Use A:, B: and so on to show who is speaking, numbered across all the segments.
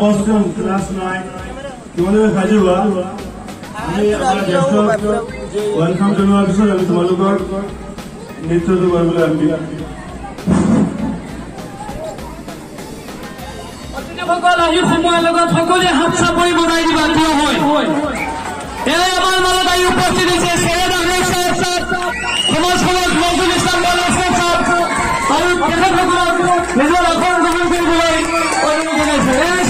A: কষ্টম class nine তোমালোকে সাজু হোৱা আমি আমাৰ জ্যেষ্ঠক ৱেলকাম জনোৱাৰ পিছত আমি তোমালোকৰ নৃত্যটো কৰিবলৈ আমি
B: আহি সময়ৰ লগত সকলোৱে হাত চাপৰি বনাই দিবা থিয় হয়? এয়াই আমাৰ মাজত আহি উপস্থিত হৈছে চৈয়দ আহমেদ চাহেব সমাজ সমাজ নজৰুল ইছলাম মোল্লা চাহেব আৰু তেখেতসকলক নিজৰ আসন গ্ৰহণ কৰিবলৈ অনুৰোধ জনাইছে।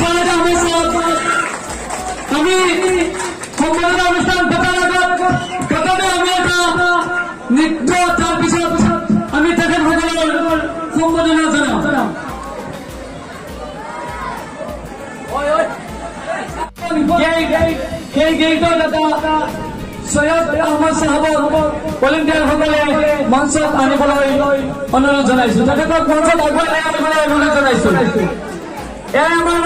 B: মঞ্চত আনিবলৈ অনুৰোধ জনাইছো। তেখেতক মঞ্চত আগুৱাই আনিবলৈ অনুৰোধ জনাইছো। এয়া আমাৰ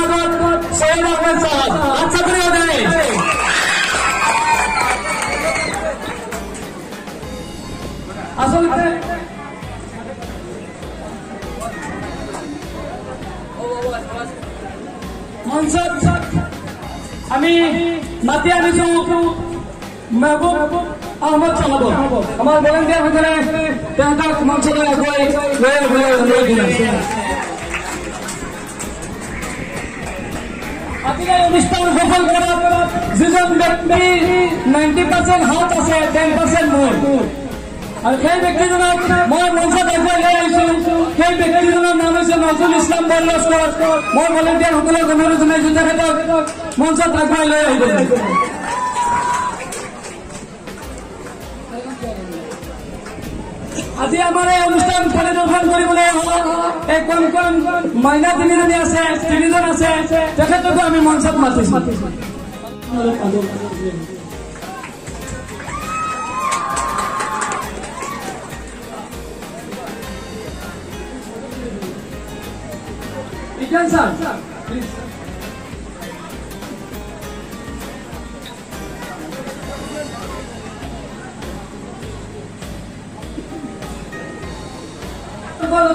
B: কৰি যায় আচলতে আমি মাতি আনিছো। মেহবুব আহমদ চাহাব আমাৰ ভলেণ্টিয়াৰসকলে তেহেঁতক মঞ্চলৈ আগুৱাই অনুষ্ঠান সফল কৰাত যিজন ব্যক্তি নাইণ্টি পাৰ্চেণ্ট হাত আছে টেন পাৰ্চেণ্ট মোৰ। আৰু সেই ব্যক্তিজনক মই মঞ্চত আগুৱাই লৈ আহিছো। সেই ব্যক্তিজনৰ নাম হৈছে নজৰুল ইছলাম বৰলস্কৰ মই ভলেণ্টিয়াৰসকলক অনুৰোধ জনাইছো তেখেতক মঞ্চত আগুৱাই লৈ আহিব আজি আমাৰ এই অনুষ্ঠান পৰিদৰ্শন কৰিবলৈ কণ কণ মইনা তিনিজনী আছে তিনিজন আছে তেখেতকো আমি মঞ্চত মাতিছো বিজ্ঞান ছাৰ প্লিজ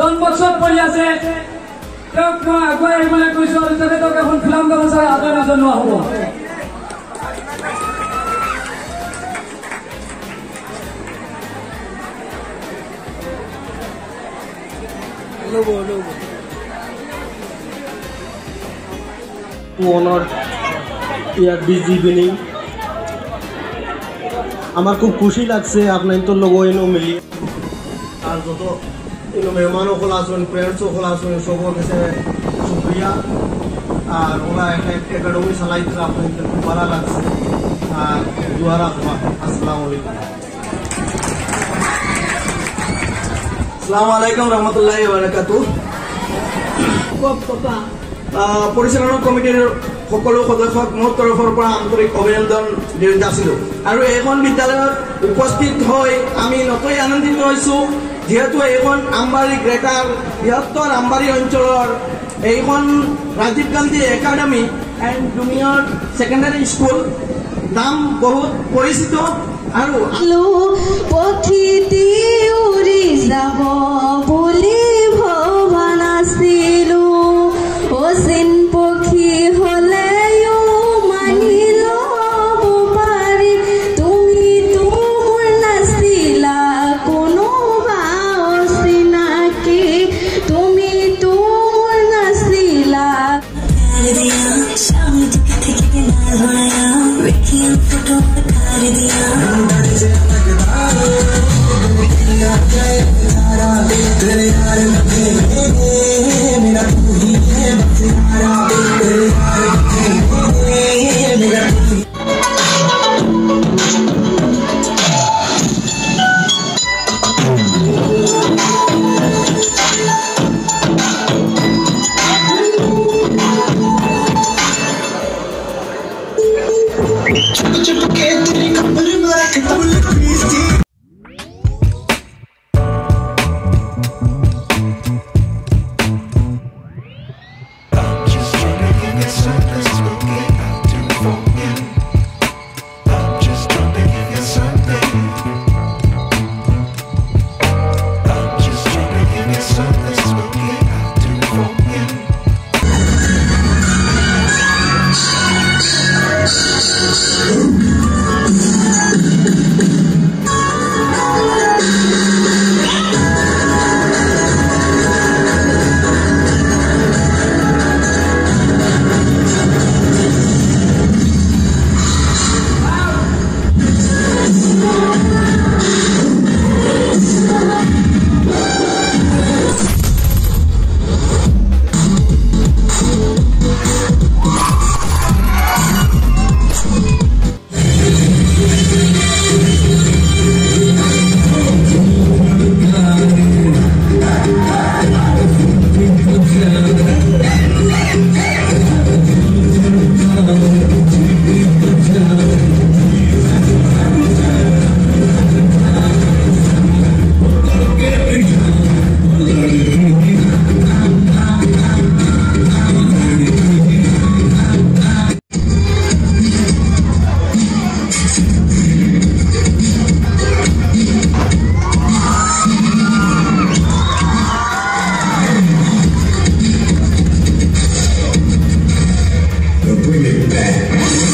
B: ডন বক্সত পৰি আছে। তেওঁক মই আগুৱাই আহিবলৈ কৈছো আৰু তেখেতক এখন ফিল্ম গামোচাৰে আদৰণি জনোৱা হ'ব।
C: মনৰ ইয়াত বিজ আমার খুব খুশি লাগছে আপনার তো লোক এনো মিলি। আর যত এনো মেহমান সকল আসুন ফ্রেন্ডস সকল আসুন সবর কাছে শুক্রিয়া আর ওরা একটা একাডেমি চালাইছে আপনার খুব ভালো লাগছে আর দুয়ারা তোমার আসসালামু আলাইকুম
D: আসসালামু আলাইকুম রহমতুল্লাহ বারাকাতু পৰিচালনা কমিটিৰ সকলো সদস্যক মোৰ তৰফৰ পৰা আন্তৰিক অভিনন্দন যাচিলোঁ আৰু এইখন বিদ্যালয়ত উপস্থিত হৈ আমি নথৈ আনন্দিত হৈছোঁ যিহেতু এইখন আমবাৰী গ্ৰেটাৰ বৃহত্তৰ আমবাৰী অঞ্চলৰ এইখন Rajiv Gandhi academy and junior secondary school. নাম বহুত পৰিচিত আৰু
E: উৰি যাব বুলি
F: Chip, chip, chip, chip, chip, chip, chip, chip, chip,
G: chip, chip, chip, chip, chip, chip, bring it back.